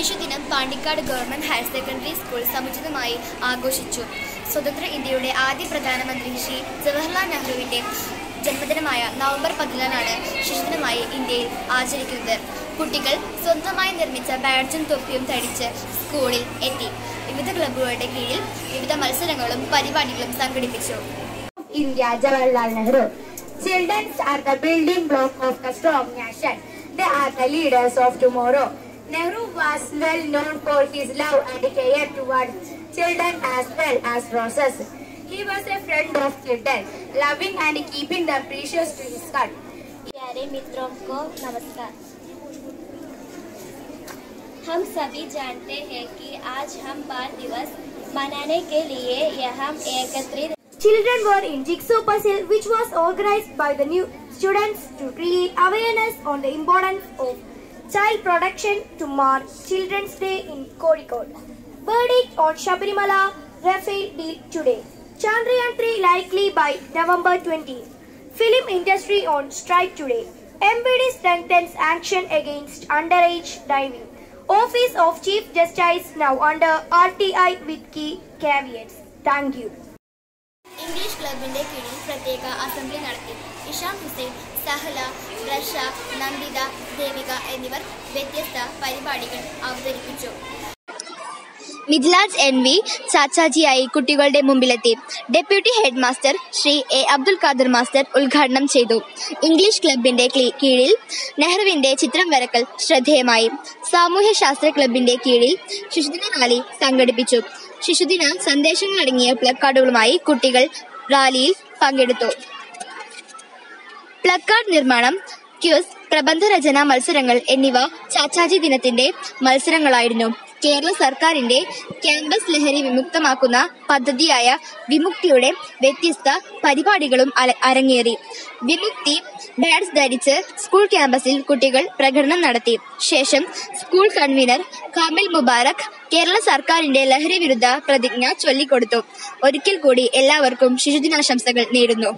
ശിശുദിനം Pandikkad government higher secondary school സമുചിതമായി ആഘോഷിച്ചു. സ്വതന്ത്ര ഇന്ത്യയുടെ ആദ്യ പ്രധാനമന്ത്രി ശ്രീ ജവഹർലാൽ നെഹ്റുവിന്റെ ജന്മദിനമായ നവംബർ പതിനാലാണ് ശിശുദിനമായി ഇന്ത്യയിൽ ആചരിക്കുന്നത്. കുട്ടികൾ സ്വന്തമായി നിർമ്മിച്ച ബാഡ്ജും തൊപ്പിയും തടിച്ച് സ്കൂളിൽ എത്തി. വിവിധ ക്ലബ്ബുകളുടെ കീഴിൽ വിവിധ മത്സരങ്ങളും പരിപാടികളും സംഘടിപ്പിച്ചു. India Jawaharlal Nehru. Children are the building block of the strong nation. They are the leaders of tomorrow. Nehru was well known for his love and care towards children as well as roses. He was a friend of children, loving and keeping them precious to his heart. प्यारे मित्रों को नमस्कार हम सभी जानते हैं कि आज हम बाल दिवस मनाने के लिए यहाँ एकत्रित Children were in jigsaw puzzle which was organized by the new students to create awareness on the importance of child protection to mark Children's Day in Kozhikode. Verdict on Shabarimala Rafael deal today. Chandrayaan 3 likely by November 20. Film industry on strike today. MBD strengthens action against underage diving. Office of Chief Justice now under RTI with key caveats. Thank you. English ക്ലബിന്റെ കീഴിൽ പ്രത്യേക assembly നടത്തി. ഇഷാം ഹുസൈൻ സഹല റഷ നന്ദിത ദേവിക എന്നിവർ വ്യത്യസ്ത പരിപാടികൾ അവതരിപ്പിച്ചു. Mithilaj N V ചാച്ചാജിയായി കുട്ടികളുടെ മുമ്പിലെത്തി. Deputy head master Shri A Abdul Khader master ഉദ്ഘാടനം ചെയ്തു. ഇംഗ്ലീഷ് ക്ലബിന്റെ കീഴിൽ നെഹ്റുവിന്റെ ചിത്രം വരക്കൽ ശ്രദ്ധേയമായി. സാമൂഹ്യശാസ്ത്ര ക്ലബിന്റെ കീഴിൽ ശിശുദിന റാലി സംഘടിപ്പിച്ചു. ശിശുദിന സന്ദേശങ്ങൾ അടങ്ങിയ പ്ലക്കാർഡുകളുമായി കുട്ടികൾ റാലിയിൽ പങ്കെടുത്തു. പ്ലക്കാർഡ് നിർമ്മാണം ക്യൂസ് പ്രബന്ധരചന മത്സരങ്ങൾ എന്നിവ ചാച്ചാജി ദിനത്തിന്റെ മത്സരങ്ങളായിരുന്നു. കേരള സർക്കാരിന്റെ ക്യാമ്പസ് ലഹരി വിമുക്തമാക്കുന്ന പദ്ധതിയായ വിമുക്തിയുടെ വ്യത്യസ്ത പരിപാടികളും അരങ്ങേറി. വിമുക്തി ബാഡ്സ് ധരിച്ച് സ്കൂൾ ക്യാമ്പസിൽ കുട്ടികൾ പ്രകടനം നടത്തി. ശേഷം സ്കൂൾ കൺവീനർ കമിൽ മുബാറക് കേരള സർക്കാരിന്റെ ലഹരി വിരുദ്ധ പ്രതിജ്ഞ ചൊല്ലിക്കൊടുത്തു. ഒരിക്കൽ കൂടി എല്ലാവർക്കും ശിശുദിനാശംസകൾ നേരുന്നു.